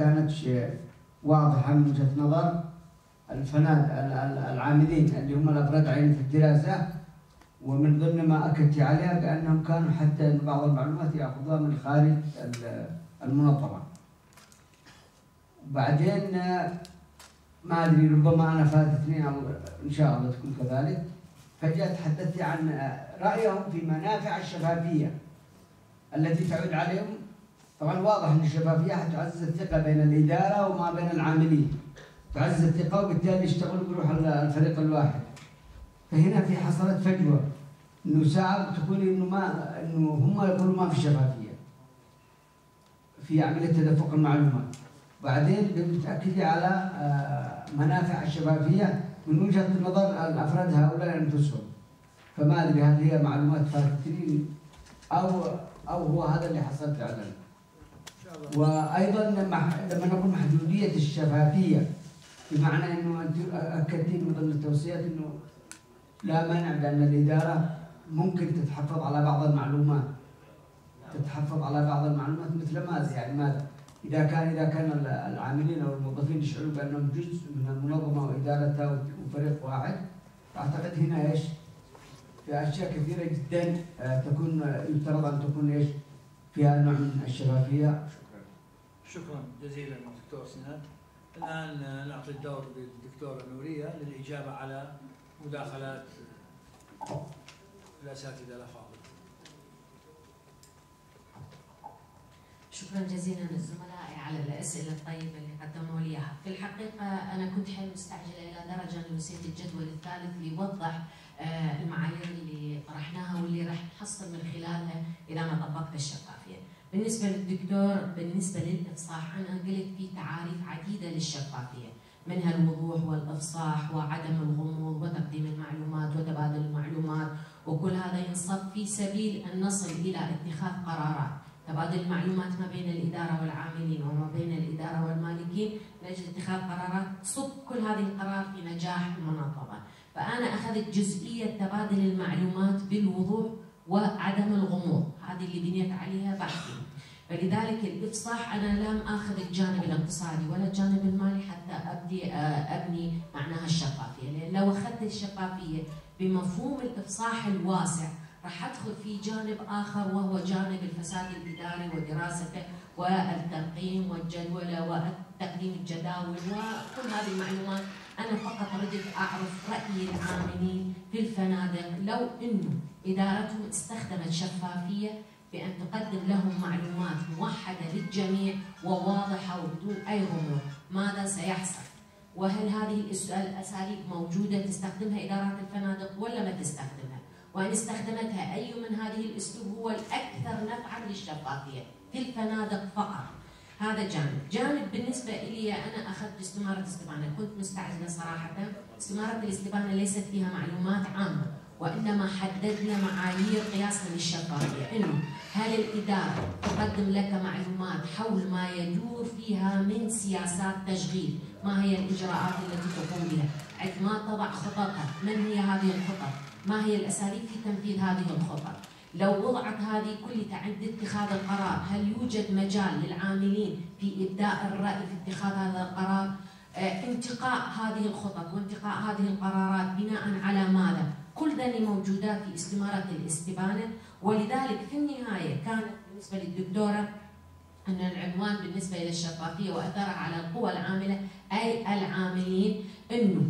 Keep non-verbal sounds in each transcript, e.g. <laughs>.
كانت واضحة من وجهة نظر الفنادق العاملين اللي هم الأفراد عين في الدراسة ومن ضمن ما أكدت عليها بأنهم كانوا حتى بعض المعلومات يأخذوها من خارج المنظمة. وبعدين ما أدري ربما أنا فاتتني أو إن شاء الله تكون كذلك فجأة تحدثت عن رأيهم في منافع الشفافية التي تعود عليهم طبعا واضح أن الشفافية حتعزز الثقة بين الإدارة وما بين العاملين. تعزز الثقة وبالتالي يشتغلوا بروح الفريق الواحد. فهنا في حصلت فجوة. إنه ساعة تكون إنه ما إنه هم يقولوا ما في شفافية. في عملية تدفق المعلومات. بعدين بتأكدي على آه، منافع الشفافية من وجهة نظر الأفراد هؤلاء أنفسهم. فما أدري هل هي معلومات فاتتني أو أو هو هذا اللي حصل فعلا. وأيضا لما نقول محدودية الشفافية بمعنى أنه أنت أكدتين من ضمن التوصيات أنه لا مانع بأن الإدارة ممكن تتحفظ على بعض المعلومات تتحفظ على بعض المعلومات مثل ماذا يعني ماذا؟ إذا كان إذا كان العاملين أو الموظفين يشعرون بأنهم جزء من المنظمة وإدارتها وفريق واحد أعتقد هنا إيش؟ في أشياء كثيرة جدا آه، تكون يفترض أن تكون إيش؟ فيها نوع من الشفافية شكرا. جزيلا دكتور سنان. الآن نعطي الدور للدكتورة نورية للإجابة على مداخلات الأساتذة الأفاضل. شكرا جزيلا للزملاء على الأسئلة الطيبة اللي قدموا لي اياها، في الحقيقة أنا كنت حيل مستعجله إلى درجة انه نسيت الجدول الثالث ليوضح آه، المعايير اللي طرحناها واللي راح نحصل من خلالها إذا ما طبقت الشفافية. بالنسبة للدكتور بالنسبة للإفصاح أنا قلت في تعاريف عديدة للشفافية. منها الوضوح والإفصاح وعدم الغموض وتقديم المعلومات وتبادل المعلومات وكل هذا ينصب في سبيل أن نصل إلى اتخاذ قرارات. تبادل المعلومات ما بين الإدارة والعاملين وما بين الإدارة والمالكين لأجل اتخاذ قرارات تصب كل هذه القرارات في نجاح المنظمة فأنا أخذت جزئية تبادل المعلومات بالوضوح وعدم الغموض. هذه اللي بنيت عليها بحثي. فلذلك الافصاح أنا لم آخذ الجانب الاقتصادي ولا الجانب المالي حتى أبدي أبني معناها الشفافية، لأن لو أخذت الشفافية بمفهوم الإفصاح الواسع راح أدخل في جانب آخر وهو جانب الفساد الإداري ودراسته والتقييم والجدوله وتقديم الجداول وكل هذه المعلومات. أنا فقط ردت أعرف راي العاملين في الفنادق. لو إنه إدارتهم استخدمت شفافية بأن تقدم لهم معلومات للجميع وواضحه وبدون اي غموض ماذا سيحصل؟ وهل هذه الأساليب موجودة تستخدمها إدارات الفنادق ولا ما تستخدمها؟ وإن استخدمتها أي من هذه الأسلوب هو الأكثر نفعا للشفافية في الفنادق فقط؟ هذا جانب. جانب بالنسبة لي أنا أخذت استمارة استبانة كنت مستعجلة صراحة. استمارة الاستبانة ليست فيها معلومات عامة. وإنما حددنا معايير قياسا للشفافية إنه هل الإدارة تقدم لك معلومات حول ما يدور فيها من سياسات تشغيل؟ ما هي الإجراءات التي تقوم بها؟ عندما تضع خططها من هي هذه الخطط؟ ما هي الأساليب في تنفيذ هذه الخطط؟ لو وضعت هذه كلها عند اتخاذ القرار هل يوجد مجال للعاملين في إبداء الرأي في اتخاذ هذا القرار؟ آه، انتقاء هذه الخطط وانتقاء هذه القرارات بناء على ماذا؟ كل ذلك موجودات في استمارة الاستبانة ولذلك في النهاية كانت بالنسبة للدكتورة أن العنوان بالنسبة إلى الشفافية وأثرها على القوى العاملة أي العاملين أنه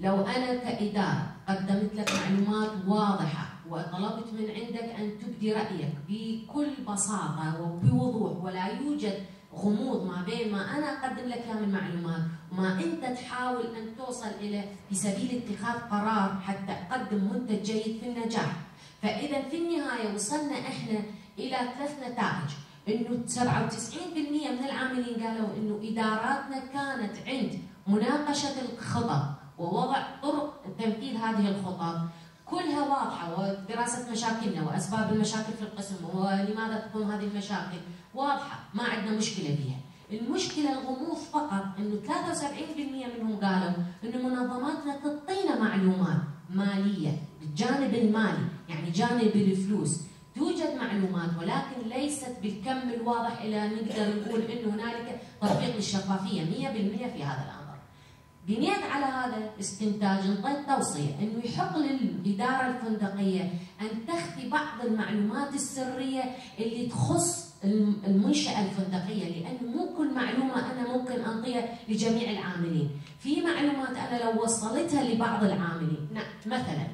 لو أنا كإدارة قدمت لك معلومات واضحة وطلبت من عندك أن تبدي رأيك بكل بساطة وبوضوح ولا يوجد غموض ما بين ما أنا أقدم لك من معلومات وما أنت تحاول أن توصل إلى في سبيل اتخاذ قرار حتى تقدم منتج جيد في النجاح. فإذا في النهاية وصلنا إحنا إلى ثلاث نتائج. إنه 97% من العاملين قالوا إنه إداراتنا كانت عند مناقشة الخطط ووضع طرق تنفيذ هذه الخطط كلها واضحة ودراسة مشاكلنا وأسباب المشاكل في القسم ولماذا تقوم هذه المشاكل. واضحة ما عندنا مشكلة فيها المشكلة الغموض فقط إنه 73% منهم قالوا إنه منظماتنا تعطينا معلومات مالية بالجانب المالي يعني جانب الفلوس توجد معلومات ولكن ليست بالكم الواضح إلى نقدر نقول إنه هنالك تطبيق للشفافية 100% في هذا الأمر. بنيت على هذا استنتاج انطيت توصية إنه يحق للإدارة الفندقية أن تخفي بعض المعلومات السرية اللي تخص المنشأة الفندقية لأنه مو كل معلومة أنا ممكن أنطيها لجميع العاملين. في معلومات أنا لو وصلتها لبعض العاملين. نعم مثلا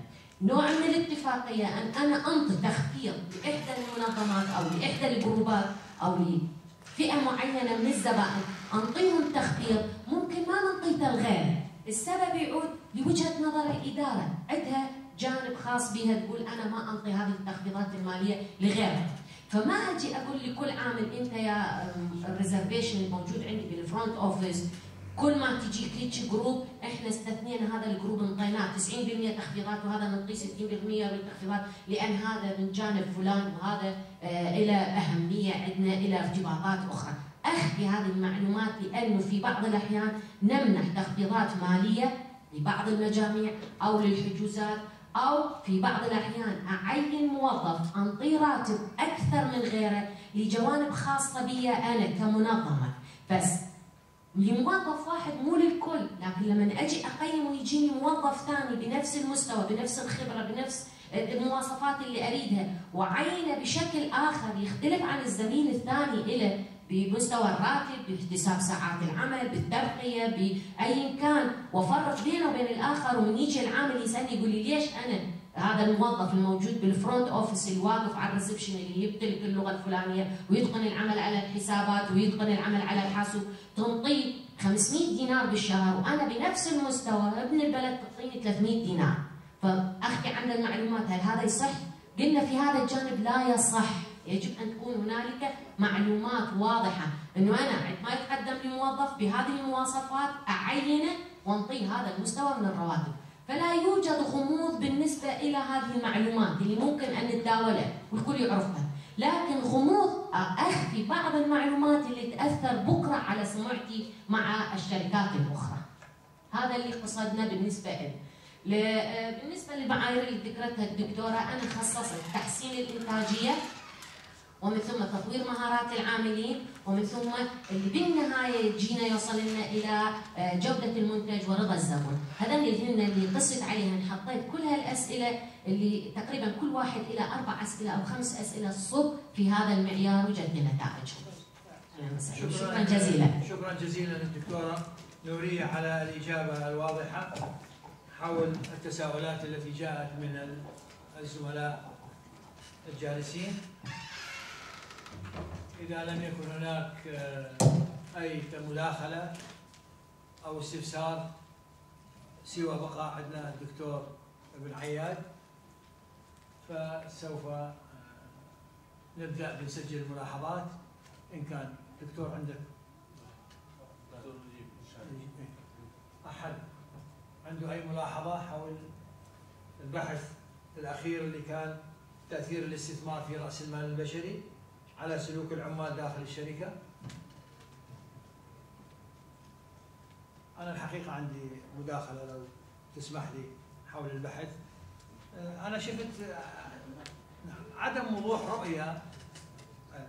نوع من الاتفاقية أن أنا أنطي تخفيض لإحدى المنظمات أو لإحدى الجروبات أو لفئة معينة من الزبائن. أنطيهم تخفيض ممكن ما ننطيه لغيره. السبب يعود لوجهة نظر الإدارة. عندها جانب خاص بها تقول أنا ما أنطي هذه التخفيضات المالية لغيرها. فما أجي أقول لكل عامل أنت يا ال reservation الموجود عندي بال front office كل ما تجيك هيك group إحنا استثنينا هذا ال group انطيناه 90% تخفيضات وهذا نعطيه 60% بالتخفيضات لأن هذا من جانب فلان وهذا آه له أهمية عندنا له ارتباطات أخرى. اخفي هذه المعلومات لأنه في بعض الأحيان نمنح تخفيضات مالية لبعض المجاميع أو للحجوزات. أو في بعض الأحيان أعين موظف أنطي راتب أكثر من غيره لجوانب خاصة بي أنا كمنظمة. بس لموظف واحد مو للكل لكن لما أجي أقيم ويجيني موظف ثاني بنفس المستوى بنفس الخبرة بنفس المواصفات اللي أريدها وعينه بشكل آخر يختلف عن الزميل الثاني إلى بمستوى الراتب باحتساب ساعات العمل بالترقيه بأي كان وفرق بينه وبين الآخر ومن يجي العامل يسالني يقول لي ليش أنا؟ هذا الموظف الموجود بال front office اللي واقف على ال reception اللي يمتلك اللغة الفلانية ويتقن العمل على الحسابات ويتقن العمل على الحاسوب. تنطيه 500 دينار بالشهر وأنا بنفس المستوى ابن البلد تعطيني 300 دينار. فاخفي عن المعلومات هل هذا يصح؟ قلنا في هذا الجانب لا يصح. يجب أن تكون هنالك معلومات واضحة. إنه أنا عندما يتقدم لي موظف بهذه المواصفات أعينه وأنطيه هذا المستوى من الرواتب. فلا يوجد غموض بالنسبة إلى هذه المعلومات اللي ممكن أن نتداولها والكل يعرفها. لكن غموض أخفي بعض المعلومات اللي تأثر بكرة على سمعتي مع الشركات الأخرى. هذا اللي قصدنا بالنسبة لي بالنسبة للمعايير اللي ذكرتها الدكتورة أنا خصصت تحسين الإنتاجية ومن ثم تطوير مهارات العاملين ومن ثم اللي بالنهاية يجينا يوصل لنا إلى آه، جودة المنتج ورضا الزبون، هذا اللي هن اللي قصت عليها حطيت كل هالأسئلة اللي تقريبا كل واحد إلى أربع أسئلة أو خمس أسئلة صب في هذا المعيار وجدنا نتائجهم. شكرا, شكرا جزيلا. شكرا جزيلا للدكتوره نورية على الإجابة الواضحة حول التساؤلات التي جاءت من الزملاء الجالسين. إذا لم يكن هناك آه، أي مداخلة أو استفسار سوى بقاء عندنا الدكتور ابن عياد فسوف آه، نبدأ بنسجل الملاحظات. إن كان دكتور عندك؟ أحد. عنده أي ملاحظة حول البحث الأخير اللي كان تأثير الاستثمار في رأس المال البشري؟ على سلوك العمال داخل الشركة. أنا الحقيقة عندي مداخلة لو تسمح لي حول البحث. آه، أنا شفت آه، عدم وضوح رؤية آه،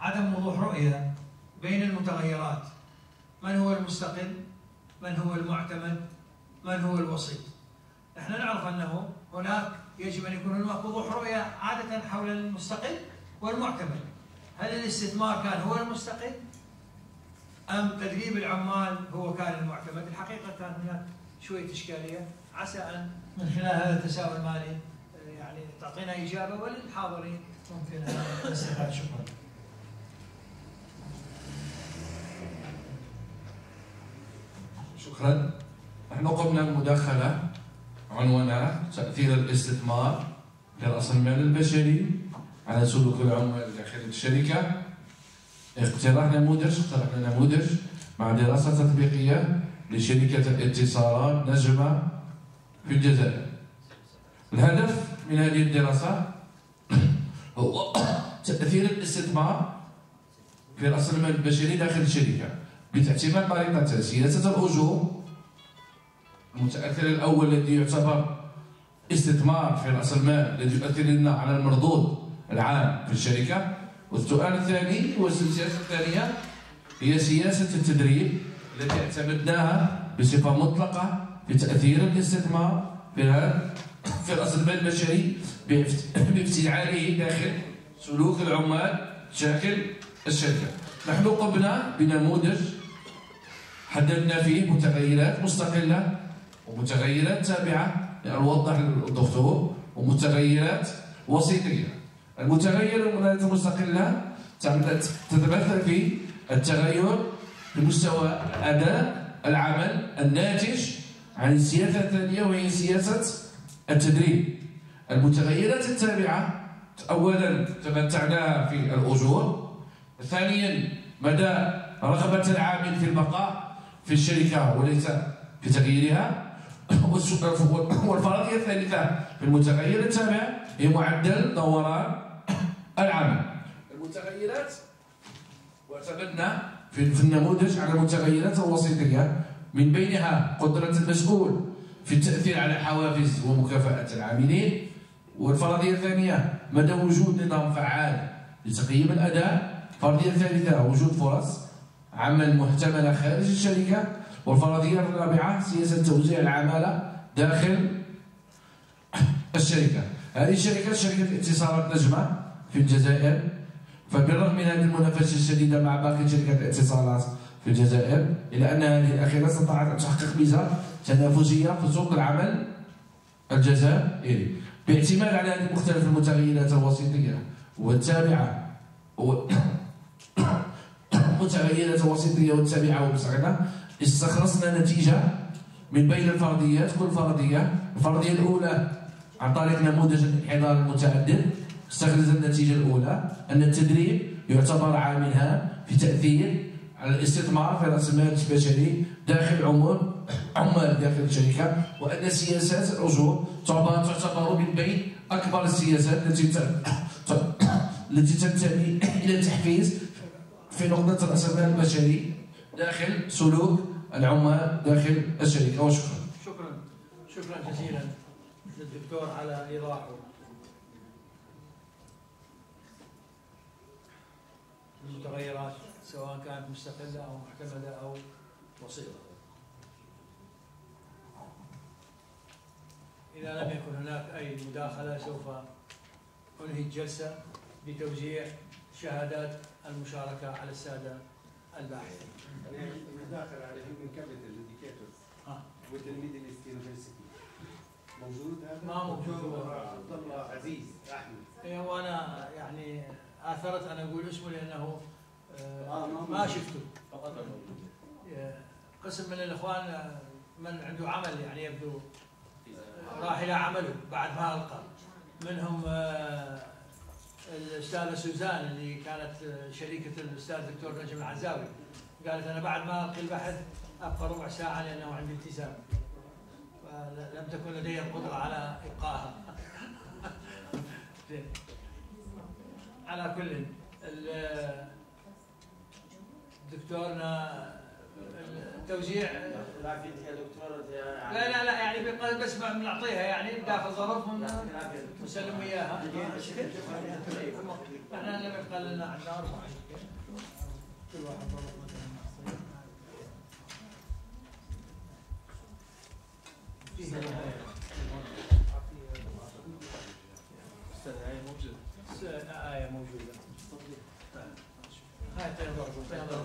عدم وضوح رؤية بين المتغيرات. من هو المستقل؟ من هو المعتمد؟ من هو الوسيط؟ إحنا نعرف أنه هناك يجب أن يكون هناك وضوح رؤية عادة حول المستقل. والمعتمد. هل الاستثمار كان هو المستقل أم تدريب العمال هو كان المعتمد؟ الحقيقة كان هناك شوية إشكالية. عسى أن من خلال هذا التساؤل المالي يعني تعطينا إجابة وللحاضرين ممكن الاستفادة شكرا. شكرا. نحن قمنا بمداخلة عنوانها تأثير الاستثمار لرأس المال البشري على سلوك العمال داخل الشركة. اقترح نموذج اقترح نموذج مع دراسة تطبيقية لشركة الاتصالات نجمة في الجزائر الهدف من هذه الدراسة هو <coughs> تأثير الاستثمار في رأس المال البشري داخل الشركة بتعتماد طريقة سياسة الأجور. المتأثر الأول الذي يعتبر استثمار في رأس المال الذي يؤثر لنا على المردود. العام في الشركة. والسؤال الثاني والسياسة الثانية هي سياسة التدريب التي اعتمدناها بصفة مطلقة في تأثير الاستثمار في في رأس المال البشري <laughs> بافتعاله داخل سلوك العمال شاكل الشركة. نحن قمنا بنموذج حددنا فيه متغيرات مستقلة ومتغيرات تابعة يعني وضح الدكتور ومتغيرات وسيطية. المتغير المستقلة تتمثل في التغير في مستوى أداء العمل الناتج عن السياسة الثانية وهي سياسة التدريب. المتغيرات التابعة أولا تمتعناها في الأجور ثانيا مدى رغبة العامل في البقاء في الشركة وليس في تغييرها. <coughs> والفرضية الثالثة في المتغير التابع هي معدل دوران العمل. المتغيرات واعتمدنا في النموذج على المتغيرات الوسيطية من بينها قدرة المسؤول في التأثير على حوافز ومكافآت العاملين. والفرضية الثانية مدى وجود نظام فعال لتقييم الأداء. الفرضية الثالثة وجود فرص عمل محتملة خارج الشركة. والفرضية الرابعة سياسة توزيع العمالة داخل الشركة. هذه الشركة شركة اتصالات نجمة. في الجزائر. فبالرغم من هذه المنافسة الشديدة مع باقي شركات الاتصالات في الجزائر إلا أن هذه الأخيرة استطاعت أن تحقق ميزة تنافسية في سوق العمل الجزائري. باعتماد على هذه مختلف المتغيرات الوسيطية والتابعة المتغيرات <coughs> الوسيطية والتابعة والمستقلة استخلصنا نتيجة من بين الفرضيات كل فرضية الفرضية الأولى عن طريق نموذج الانحدار المتعدد استخرج النتيجة الأولى أن التدريب يعتبر عامل هام في تأثير على الاستثمار في رأس المال البشري داخل عمر <coughs> عمال داخل الشركة وأن سياسات الأجور تعتبر من بين أكبر السياسات التي <coughs> التي تنتمي <coughs> إلى التحفيز في نقطة رأس المال البشري داخل سلوك العمال داخل الشركة. وشكرا. شكرا. شكرا جزيلا للدكتور على إيضاحه. المتغيرات سواء كانت مستقلة أو محتملة أو وسيطة إذا لم يكن هناك أي مداخلة سوف أنهي الجلسة بتوزيع شهادات المشاركة على السادة الباحثين. المداخلة على human capital indicators آه. with the Middle East University موجود هذا؟ ما موجود. عبد الله عزيز أحمد إيه وأنا يعني آثرت أن أقول اسمه لأنه آه، آه، ما. شفته. فقط قسم من الإخوان آه، من عنده عمل يعني يبدو راح إلى عمله بعد ما ألقى منهم الأستاذة سوزان اللي كانت شريكة الأستاذ الدكتور نجم العزاوي قالت أنا بعد ما ألقي البحث أبقى ربع ساعة لأنه عندي التزام لم تكن لدي القدرة على إبقائها <laughs> زين. على كل ال- دكتورنا التوزيع العافية يا دكتور لا لا لا يعني بس بنعطيها يعني داخل ظرف ونسلم إياها. إحنا لم يبقى لنا عندنا اربعه كل واحد ظرف مثلا فيه نهاية. س- آية موجودة هاي تنظر تنظر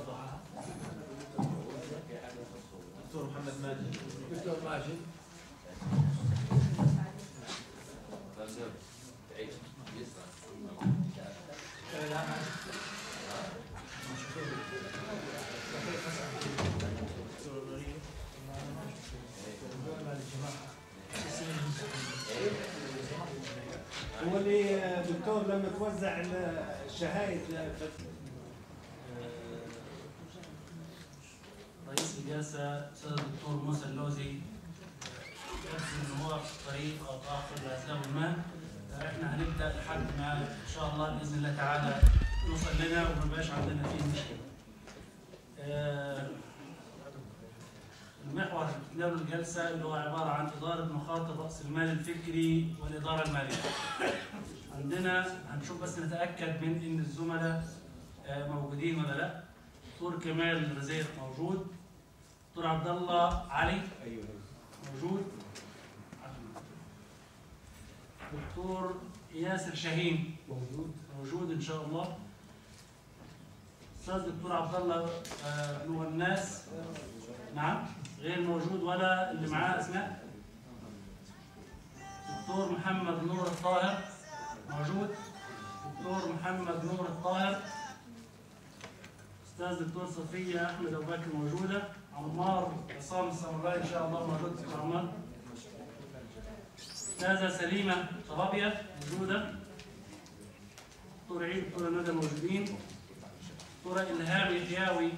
دكتور محمد ماجد. دكتور ماجد. لما توزع الشهايد رئيس الجلسة أستاذ الدكتور موسى اللوزي يبدو إن هو في طريق أو تأخر لأسباب ما فإحنا هنبدأ لحد ما إن شاء الله بإذن الله تعالى يوصل لنا وما يبقاش عندنا فيه مشكلة. اللي تناول الجلسة اللي هو عبارة عن إدارة مخاطر رأس المال الفكري والإدارة المالية. عندنا هنشوف بس نتأكد من إن الزملاء آه، موجودين ولا لأ. دكتور كمال رزيق موجود. دكتور عبد الله علي أيوه. موجود. دكتور ياسر شاهين موجود. موجود إن شاء الله. أستاذ دكتور عبد الله آه، بن الناس. نعم غير موجود ولا اللي معاه أسماء. دكتور محمد نور الطاهر. موجود. دكتور محمد نور الطاهر. أستاذ دكتور صفية أحمد أبو بكر موجودة. عمار عصام السمراء إن شاء الله موجود دكتور عمار أستاذة سليمة طلبيه موجودة. دكتور عيد دكتور ندى موجودين. دكتورة إلهام يحياوي